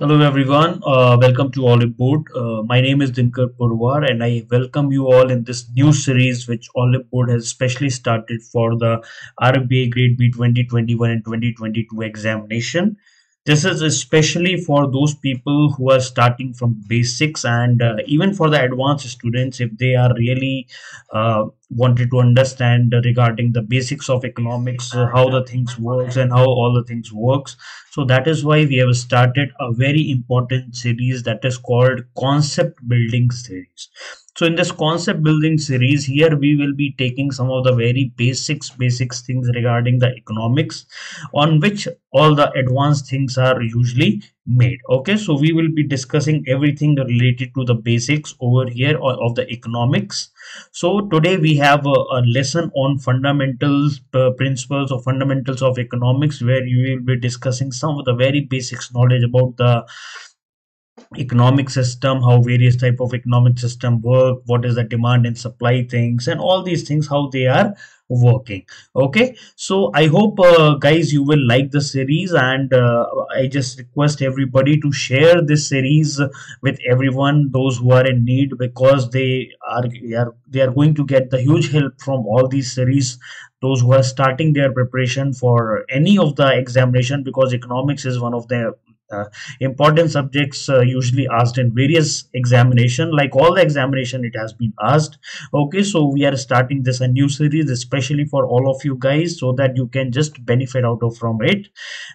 Hello everyone, uh, welcome to Oliveboard. Uh, my name is Dinkar Purwar and I welcome you all in this new series which Oliveboard has specially started for the RBI Grade B 2021 and 2022 examination. This is especially for those people who are starting from basics and uh, even for the advanced students if they are really uh, wanted to understand regarding the basics of economics, uh, how the things works and how all the things works. So that is why we have started a very important series that is called concept building series. So in this concept building series here we will be taking some of the very basics basics things regarding the economics on which all the advanced things are usually made. Okay so we will be discussing everything related to the basics over here of the economics. So today we have a, a lesson on fundamentals uh, principles or fundamentals of economics where you will be discussing some of the very basics knowledge about the economic system how various type of economic system work what is the demand and supply things and all these things how they are working. Okay? So i hope uh, guys you will like the series and uh, i just request everybody to share this series with everyone those who are in need because they are, they are they are going to get the huge help from all these series those who are starting their preparation for any of the examination because economics is one of the important subjects uh, usually asked in various examination like all the examination it has been asked. Okay so we are starting this a new series especially for all of you guys so that you can just benefit out of from it.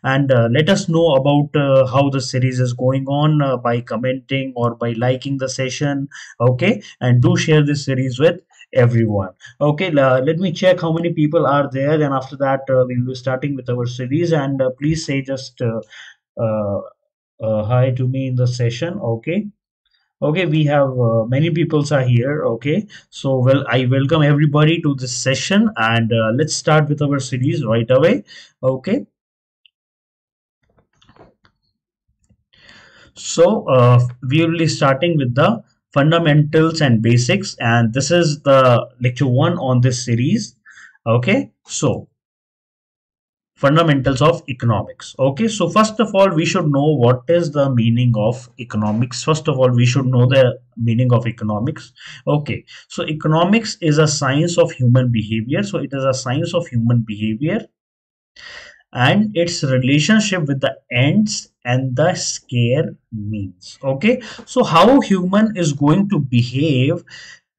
And uh, let us know about uh, how the series is going on uh, by commenting or by liking the session. Okay and do share this series with everyone. Okay uh, let me check how many people are there and after that uh, we will be starting with our series. And uh, please say just uh, uh, uh, hi to me in the session okay? Okay we have uh, many peoples are here okay? So well i welcome everybody to this session and uh, let's start with our series right away okay? So uh, we will be starting with the fundamentals and basics and this is the lecture one on this series okay? So fundamentals of economics. Okay so first of all we should know what is the meaning of economics. First of all we should know the meaning of economics. Okay so economics is a science of human behavior. So it is a science of human behavior and its relationship with the ends and the scare means. Okay so how human is going to behave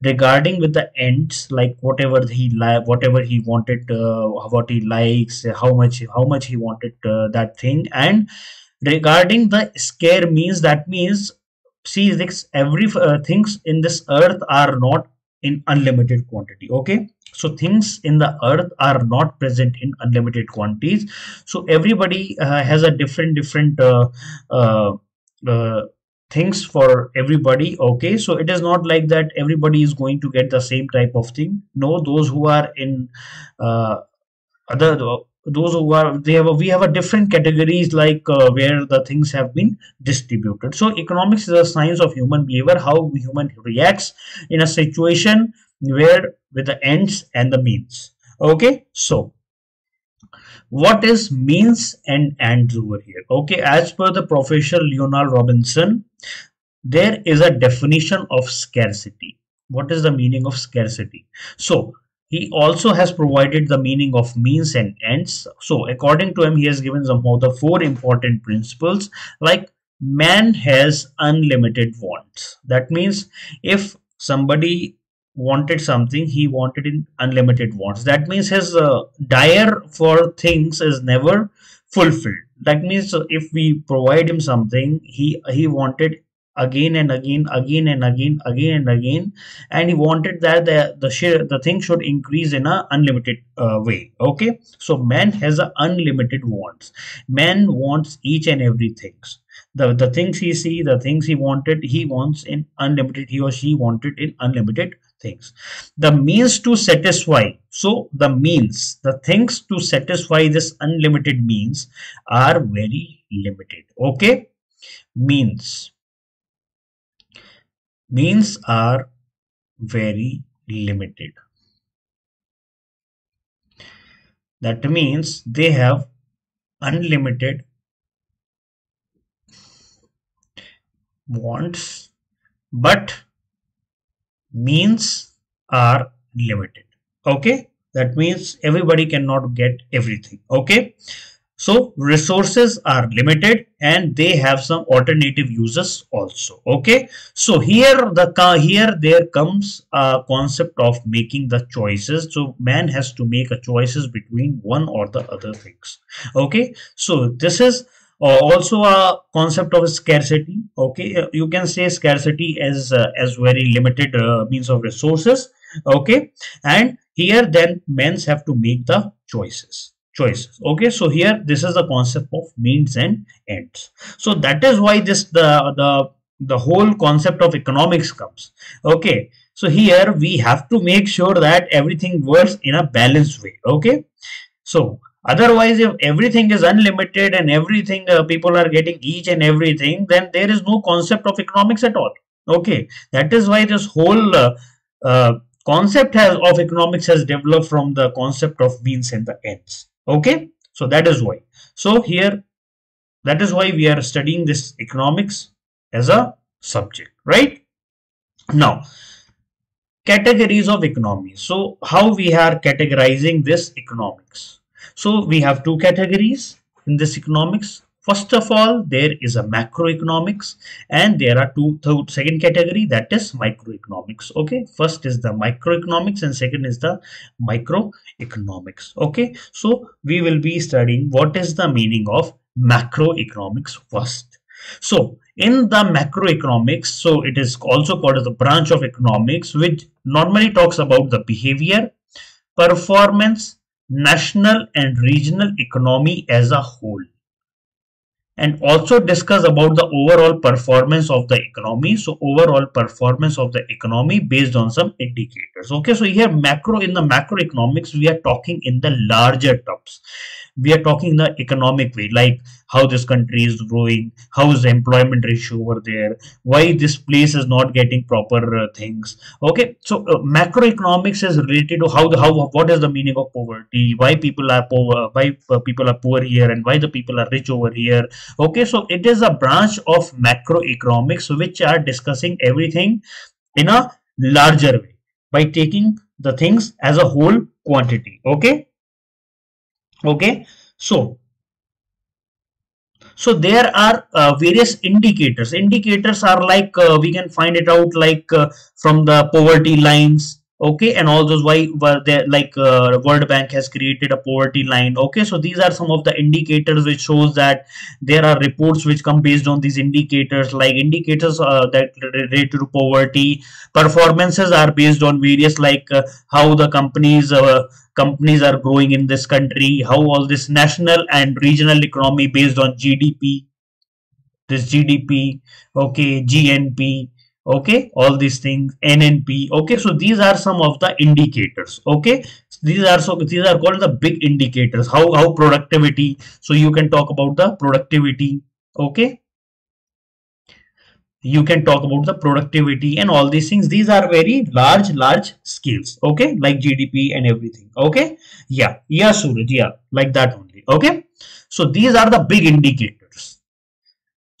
regarding with the ends like whatever he like whatever he wanted uh, what he likes how much how much he wanted uh, that thing. And regarding the scare means that means see this every uh, things in this earth are not in unlimited quantity okay? So things in the earth are not present in unlimited quantities. So everybody uh, has a different different uh, uh, things for everybody okay? So it is not like that everybody is going to get the same type of thing. No those who are in uh, other those who are they have a, we have a different categories like uh, where the things have been distributed. So economics is a science of human behavior how human reacts in a situation where with the ends and the means okay? So what is means and ends over here? Okay as per the professor leonard robinson there is a definition of scarcity. What is the meaning of scarcity? So he also has provided the meaning of means and ends. So according to him he has given some of the four important principles like man has unlimited wants. That means if somebody wanted something he wanted in unlimited wants. That means his uh, dire for things is never fulfilled. That means if we provide him something he he wanted again and again again and again again and again and he wanted that the the share the thing should increase in a unlimited uh, way. Okay? So man has a unlimited wants. Man wants each and everything the the things he see the things he wanted he wants in unlimited he or she wanted in unlimited things. The means to satisfy so the means the things to satisfy this unlimited means are very limited. Okay? Means. Means are very limited. That means they have unlimited wants but means are limited. Okay? That means everybody cannot get everything. Okay? So resources are limited and they have some alternative uses also. Okay? So here the here there comes a concept of making the choices. So man has to make a choices between one or the other things. Okay? So this is uh, also a concept of scarcity okay? Uh, you can say scarcity as uh, as very limited uh, means of resources okay? And here then men's have to make the choices choices okay? So here this is the concept of means and ends. So that is why this the the the whole concept of economics comes okay? So here we have to make sure that everything works in a balanced way okay? So otherwise if everything is unlimited and everything uh, people are getting each and everything then there is no concept of economics at all. Okay. That is why this whole uh, uh, concept has of economics has developed from the concept of means and the ends. Okay. So that is why. So here that is why we are studying this economics as a subject right? Now categories of economy. So how we are categorizing this economics so we have two categories in this economics First of all, there is a macroeconomics and there are two third second category that is microeconomics. Okay, first is the microeconomics and second is the microeconomics. Okay, so we will be studying what is the meaning of macroeconomics first. So in the macroeconomics, so it is also called as the branch of economics which normally talks about the behavior, performance, national and regional economy as a whole. And also discuss about the overall performance of the economy. So overall performance of the economy based on some indicators. Okay so here macro in the macroeconomics we are talking in the larger terms we are talking in the economic way like how this country is growing how is the employment ratio over there why this place is not getting proper uh, things. Okay so uh, macroeconomics is related to how the how what is the meaning of poverty why people are poor why uh, people are poor here and why the people are rich over here. Okay so it is a branch of macroeconomics which are discussing everything in a larger way by taking the things as a whole quantity. Okay okay? So so there are uh, various indicators. Indicators are like uh, we can find it out like uh, from the poverty lines okay and all those why were there like uh, world bank has created a poverty line. Okay so these are some of the indicators which shows that there are reports which come based on these indicators like indicators uh, that relate to poverty. Performances are based on various like uh, how the companies uh, companies are growing in this country how all this national and regional economy based on gdp this gdp okay gnp okay all these things nnp okay so these are some of the indicators. Okay these are so these are called the big indicators. How how productivity so you can talk about the productivity. Okay you can talk about the productivity and all these things. These are very large large scales. Okay like gdp and everything. Okay yeah yeah suraj yeah like that only. Okay so these are the big indicators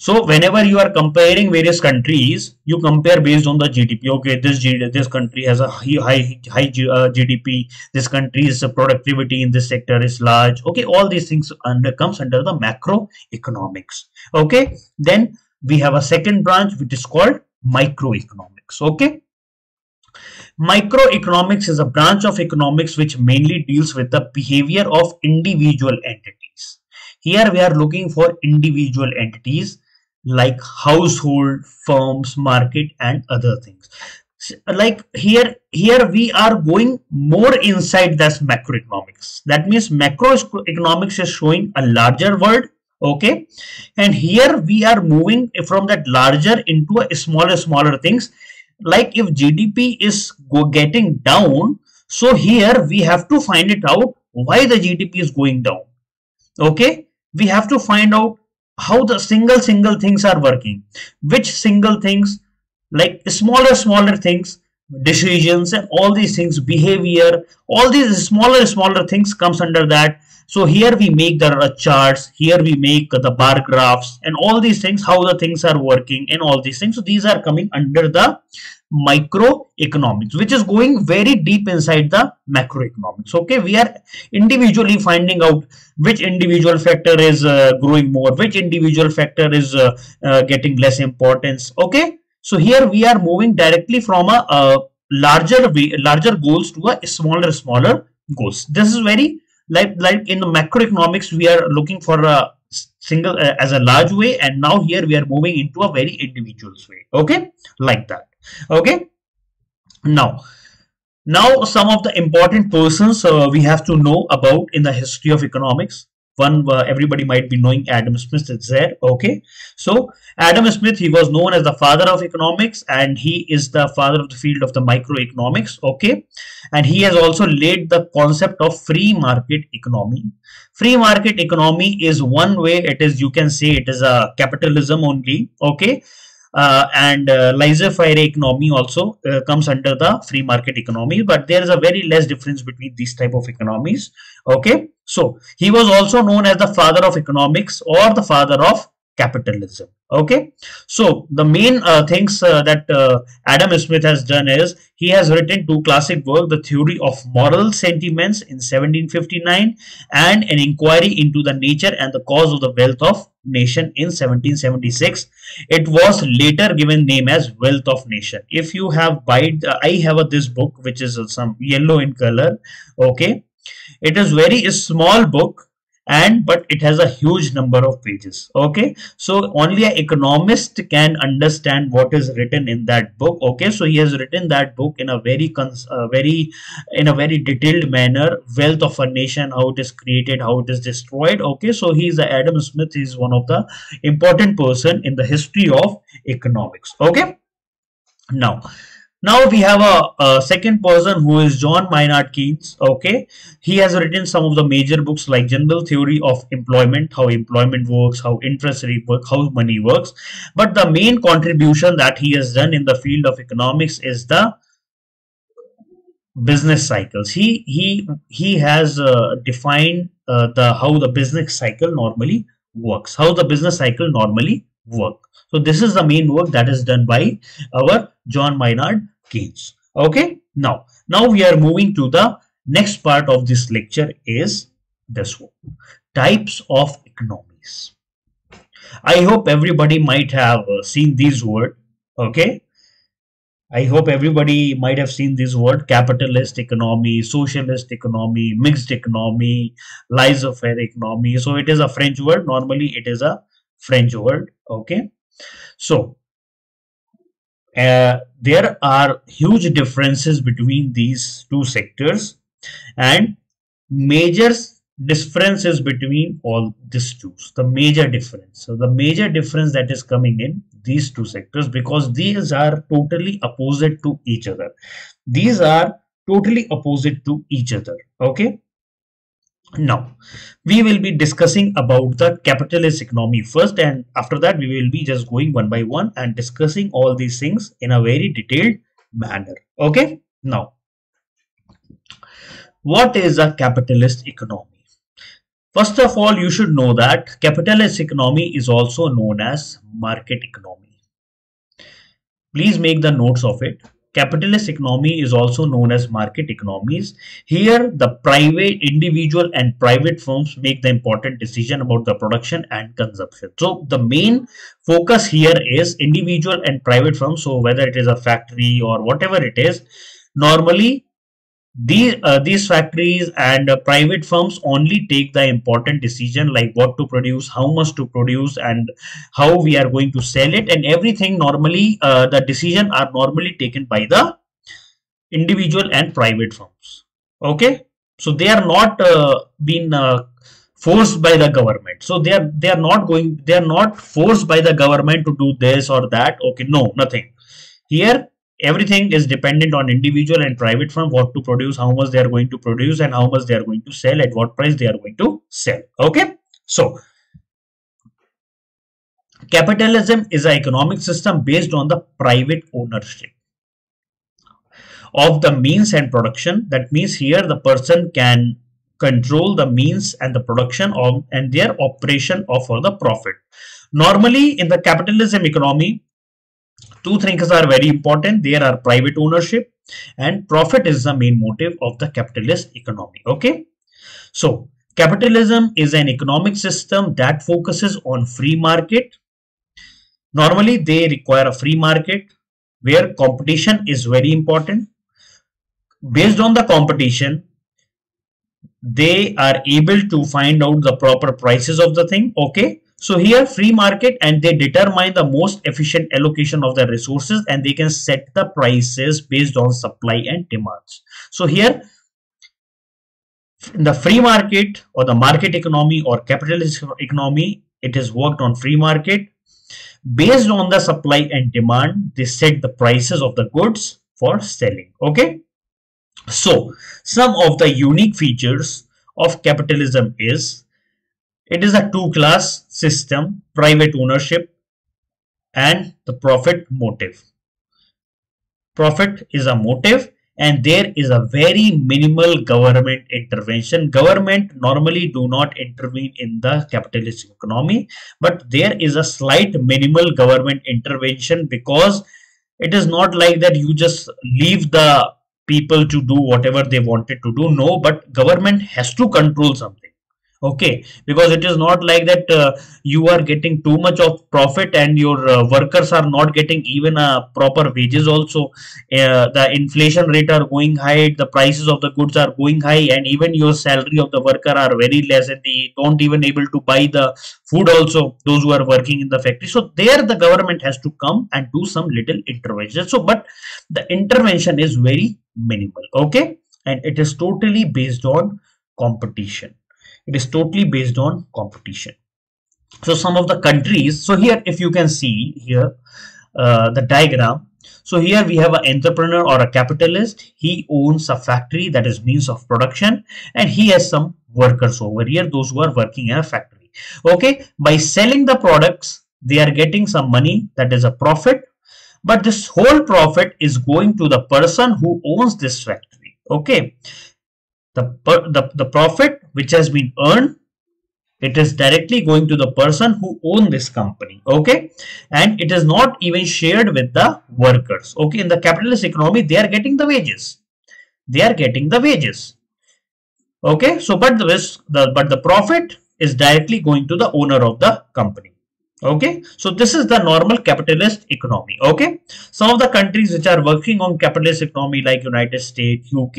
so whenever you are comparing various countries, you compare based on the GDP. Okay, this this country has a high high uh, GDP. This country's productivity in this sector is large. Okay, all these things under comes under the macroeconomics. Okay, then we have a second branch which is called microeconomics. Okay, Microeconomics is a branch of economics which mainly deals with the behavior of individual entities. Here we are looking for individual entities like household firms market and other things. Like here here we are going more inside this macroeconomics. That means macroeconomics is showing a larger world okay? And here we are moving from that larger into a smaller smaller things. Like if gdp is getting down so here we have to find it out why the gdp is going down okay? We have to find out how the single single things are working. Which single things like smaller smaller things decisions and all these things behavior all these smaller smaller things comes under that. So here we make the uh, charts here we make the bar graphs and all these things how the things are working and all these things. So these are coming under the microeconomics which is going very deep inside the macroeconomics. Okay we are individually finding out which individual factor is uh, growing more which individual factor is uh, uh, getting less importance. Okay so here we are moving directly from a, a larger way, larger goals to a smaller smaller goals. This is very like like in the macroeconomics we are looking for a single uh, as a large way and now here we are moving into a very individuals way. Okay like that okay? Now now some of the important persons uh, we have to know about in the history of economics. One uh, everybody might be knowing adam smith is there okay? So adam smith he was known as the father of economics and he is the father of the field of the microeconomics okay? And he has also laid the concept of free market economy. Free market economy is one way it is you can say it is a capitalism only okay uh, and uh, laissez-faire economy also uh, comes under the free market economy but there is a very less difference between these type of economies. Okay? So he was also known as the father of economics or the father of capitalism. Okay? So the main uh, things uh, that uh, adam smith has done is he has written two classic work the theory of moral sentiments in 1759 and an inquiry into the nature and the cause of the wealth of nation in 1776 it was later given name as wealth of nation. If you have bought uh, i have this book which is some yellow in color okay? It is very small book and but it has a huge number of pages okay? So only an economist can understand what is written in that book okay? So he has written that book in a very uh, very in a very detailed manner. Wealth of a nation how it is created how it is destroyed okay? So he is adam smith is one of the important person in the history of economics okay? Now now we have a, a, second person who is John Maynard Keynes. Okay, he has written some of the major books like General Theory of Employment, how employment works, how interest rate works, how money works. But the main contribution that he has done in the field of economics is the business cycles. He he he has uh, defined uh, the how the business cycle normally works, how the business cycle normally work. So this is the main work that is done by our John Maynard Keynes. Okay. Now, now we are moving to the next part of this lecture is this one. Types of economies. I hope everybody might have uh, seen these word. Okay. I hope everybody might have seen this word capitalist economy, socialist economy, mixed economy, laissez-faire economy. So it is a French word. Normally it is a French word. Okay. So uh, there are huge differences between these two sectors and major differences between all these two. The major difference. So the major difference that is coming in these two sectors because these are totally opposite to each other. These are totally opposite to each other. Okay now, we will be discussing about the capitalist economy first and after that we will be just going one by one and discussing all these things in a very detailed manner. Okay. Now, what is a capitalist economy? First of all, you should know that capitalist economy is also known as market economy. Please make the notes of it capitalist economy is also known as market economies. Here, the private, individual and private firms make the important decision about the production and consumption. So, the main focus here is individual and private firms. So, whether it is a factory or whatever it is, normally these uh, these factories and uh, private firms only take the important decision like what to produce how much to produce and how we are going to sell it. And everything normally uh, the decision are normally taken by the individual and private firms. Okay? So they are not uh, being uh, forced by the government. So they are they are not going they are not forced by the government to do this or that. Okay no nothing. Here everything is dependent on individual and private firm what to produce how much they are going to produce and how much they are going to sell at what price they are going to sell. Okay? So capitalism is an economic system based on the private ownership of the means and production. That means here the person can control the means and the production of and their operation of for the profit. Normally in the capitalism economy, two things are very important. There are private ownership and profit is the main motive of the capitalist economy. Okay. So capitalism is an economic system that focuses on free market. Normally they require a free market where competition is very important. Based on the competition, they are able to find out the proper prices of the thing. Okay. So here free market and they determine the most efficient allocation of the resources and they can set the prices based on supply and demands. So here in the free market or the market economy or capitalist economy, it is worked on free market. Based on the supply and demand, they set the prices of the goods for selling. Okay. So some of the unique features of capitalism is it is a two-class system, private ownership and the profit motive. Profit is a motive and there is a very minimal government intervention. Government normally do not intervene in the capitalist economy, but there is a slight minimal government intervention because it is not like that you just leave the people to do whatever they wanted to do. No, but government has to control something okay because it is not like that uh, you are getting too much of profit and your uh, workers are not getting even a proper wages also. Uh, the inflation rate are going high the prices of the goods are going high and even your salary of the worker are very less and they don't even able to buy the food also those who are working in the factory. So there the government has to come and do some little intervention. So but the intervention is very minimal okay? And it is totally based on competition it is totally based on competition. So some of the countries so here if you can see here uh, the diagram. So here we have an entrepreneur or a capitalist. He owns a factory that is means of production and he has some workers over here those who are working in a factory. Okay? By selling the products they are getting some money that is a profit. But this whole profit is going to the person who owns this factory. Okay the, the, the profit which has been earned it is directly going to the person who own this company okay? And it is not even shared with the workers okay? In the capitalist economy they are getting the wages. They are getting the wages okay? So but the, risk the but the profit is directly going to the owner of the company okay? So this is the normal capitalist economy. Okay? Some of the countries which are working on capitalist economy like united states uk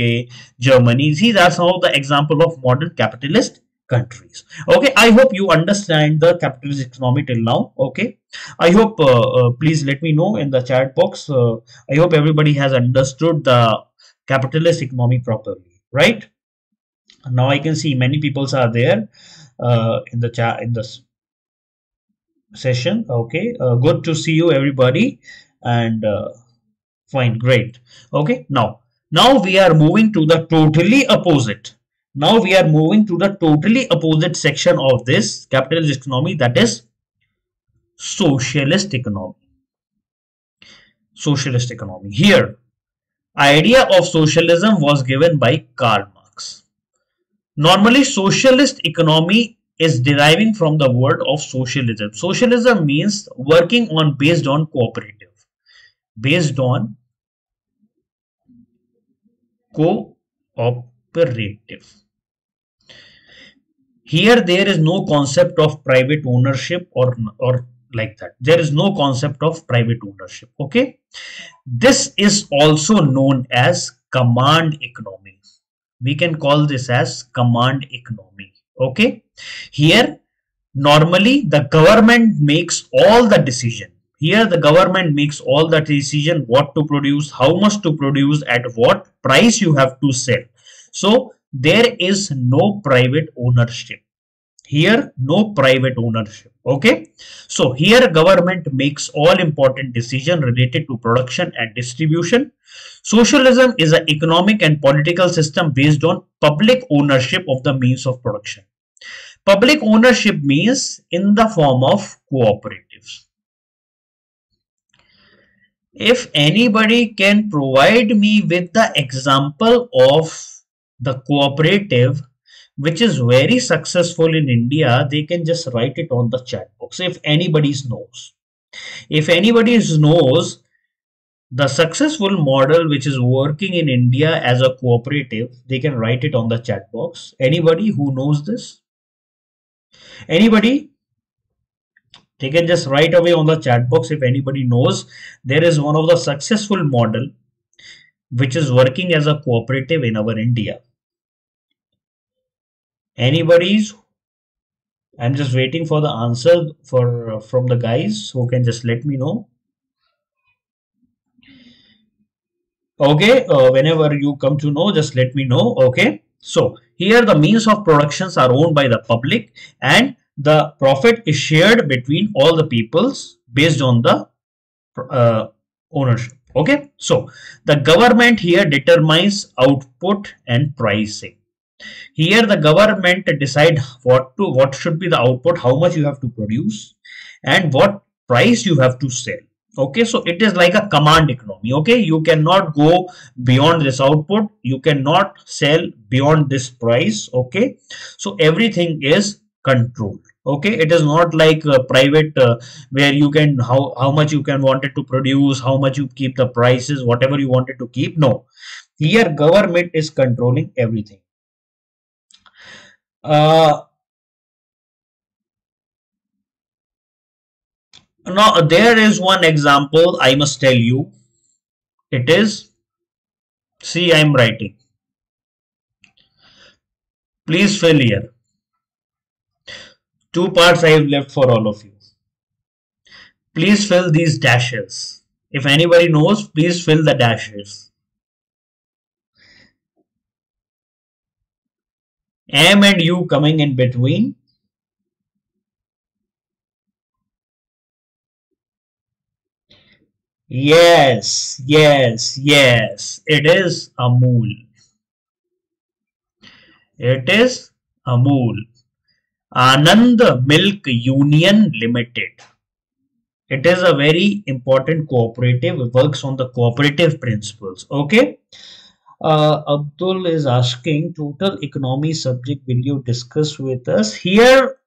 germany these are some of the example of modern capitalist countries. Okay? I hope you understand the capitalist economy till now. Okay? I hope uh, uh, please let me know in the chat box. Uh, i hope everybody has understood the capitalist economy properly. Right? Now i can see many people are there uh, in the chat in this session okay? Uh, good to see you everybody and uh, fine great okay? Now now we are moving to the totally opposite. Now we are moving to the totally opposite section of this capitalist economy that is socialist economy. Socialist economy. Here idea of socialism was given by Karl Marx. Normally socialist economy is deriving from the word of socialism. Socialism means working on based on cooperative. Based on cooperative. Here there is no concept of private ownership or, or like that. There is no concept of private ownership. Okay. This is also known as command economy. We can call this as command economy okay? Here normally the government makes all the decision. Here the government makes all the decision what to produce how much to produce at what price you have to sell. So there is no private ownership. Here no private ownership okay? So here government makes all important decision related to production and distribution. Socialism is an economic and political system based on public ownership of the means of production. Public ownership means in the form of cooperatives. If anybody can provide me with the example of the cooperative which is very successful in India, they can just write it on the chat box if anybody knows. If anybody knows the successful model which is working in India as a cooperative, they can write it on the chat box. Anybody who knows this? Anybody? They can just write away on the chat box if anybody knows there is one of the successful model which is working as a cooperative in our India. Anybody's I'm just waiting for the answer for from the guys who can just let me know. Okay, uh, whenever you come to know, just let me know. Okay, so here the means of productions are owned by the public and the profit is shared between all the peoples based on the uh, ownership. Okay, so the government here determines output and pricing here the government decide what to what should be the output, how much you have to produce and what price you have to sell. Okay, so it is like a command economy. Okay, you cannot go beyond this output. You cannot sell beyond this price. Okay, so everything is controlled okay it is not like private uh, where you can how how much you can wanted to produce how much you keep the prices whatever you wanted to keep no here government is controlling everything uh, now there is one example I must tell you. It is, see I am writing. Please fill here. Two parts I have left for all of you. Please fill these dashes. If anybody knows, please fill the dashes. M and U coming in between. Yes, yes, yes. It is a Amul. It is a Amul. Anand Milk Union Limited. It is a very important cooperative. It works on the cooperative principles. Okay. Uh, Abdul is asking total economy subject will you discuss with us? Here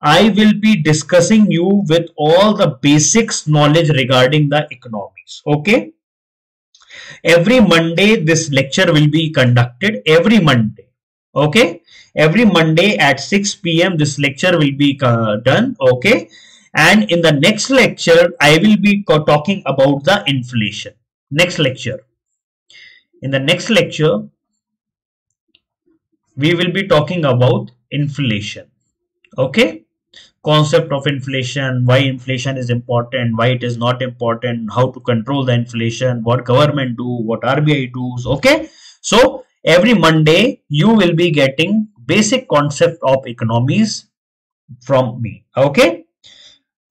I will be discussing you with all the basics knowledge regarding the economies okay? Every Monday this lecture will be conducted every Monday okay? Every Monday at 6 p.m. this lecture will be uh, done okay? And in the next lecture I will be talking about the inflation. Next lecture in the next lecture, we will be talking about inflation. Okay? Concept of inflation, why inflation is important, why it is not important, how to control the inflation, what government do, what RBI does. Okay? So, every Monday, you will be getting basic concept of economies from me. Okay?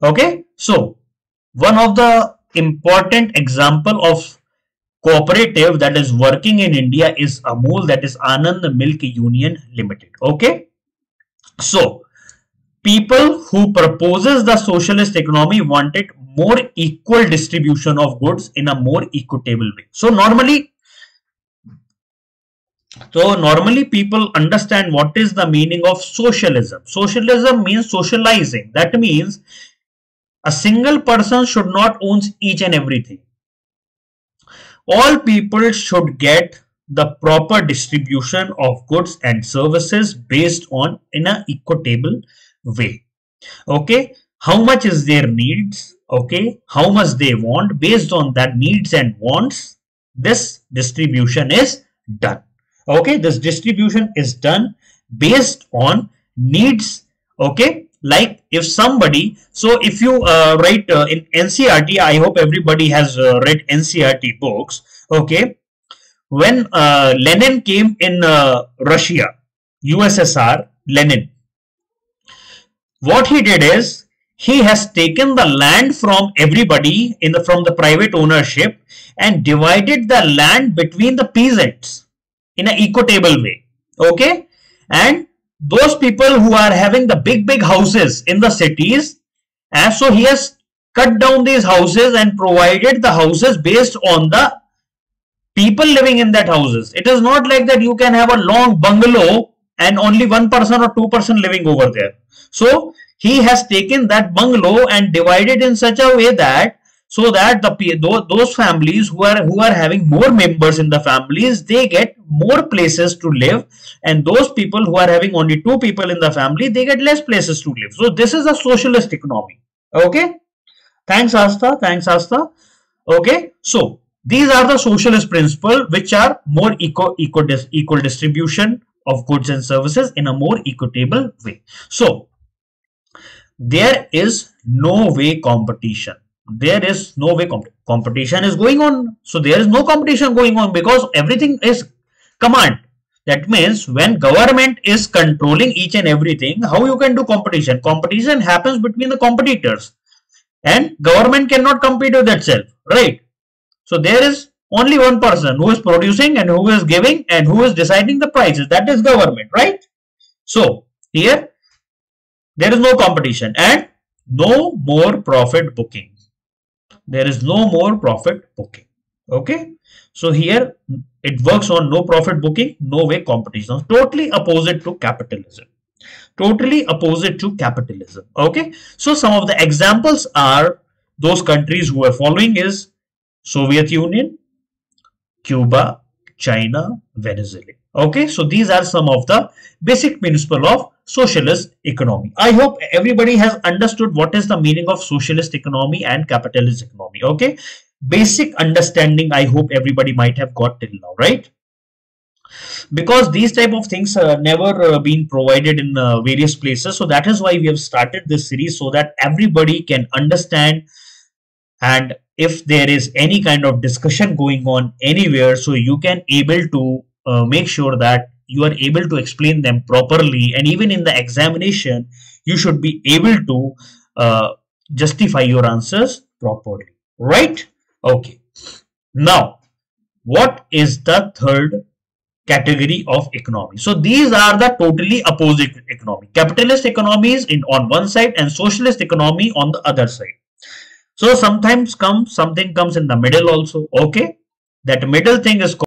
Okay? So, one of the important example of cooperative that is working in India is Amul that is Anand Milk Union Limited. Okay. So people who proposes the socialist economy wanted more equal distribution of goods in a more equitable way. So normally so normally people understand what is the meaning of socialism. Socialism means socializing. That means a single person should not own each and everything all people should get the proper distribution of goods and services based on in an equitable way. Okay? How much is their needs? Okay? How much they want? Based on that needs and wants this distribution is done. Okay? This distribution is done based on needs. Okay like if somebody so if you uh, write uh, in ncert i hope everybody has uh, read ncert books okay? When uh, lenin came in uh, russia ussr lenin what he did is he has taken the land from everybody in the from the private ownership and divided the land between the peasants in an equitable way okay? And those people who are having the big big houses in the cities and so he has cut down these houses and provided the houses based on the people living in that houses it is not like that you can have a long bungalow and only one person or two person living over there. So he has taken that bungalow and divided in such a way that so that the those families who are who are having more members in the families they get more places to live. And those people who are having only two people in the family they get less places to live. So this is a socialist economy. Okay? Thanks asta. Thanks asta. Okay? So these are the socialist principle which are more eco, eco equal distribution of goods and services in a more equitable way. So there is no way competition. There is no way comp competition is going on. So there is no competition going on because everything is command. That means when government is controlling each and everything, how you can do competition? Competition happens between the competitors and government cannot compete with itself, right? So there is only one person who is producing and who is giving and who is deciding the prices. That is government, right? So here there is no competition and no more profit booking. There is no more profit booking. Okay. So here it works on no profit booking, no way competition. Totally opposite to capitalism. Totally opposite to capitalism. Okay. So some of the examples are those countries who are following is Soviet Union, Cuba, China, Venezuela. Okay, so these are some of the basic principle of socialist economy. I hope everybody has understood what is the meaning of socialist economy and capitalist economy. Okay, basic understanding I hope everybody might have got till now, right? because these type of things uh, never uh, been provided in uh, various places so that is why we have started this series so that everybody can understand and if there is any kind of discussion going on anywhere so you can able to uh, make sure that you are able to explain them properly. And even in the examination you should be able to uh, justify your answers properly. Right? Okay. Now what is the third category of economy? So these are the totally opposite economy. Capitalist economies in on one side and socialist economy on the other side. So sometimes comes something comes in the middle also. Okay. That middle thing is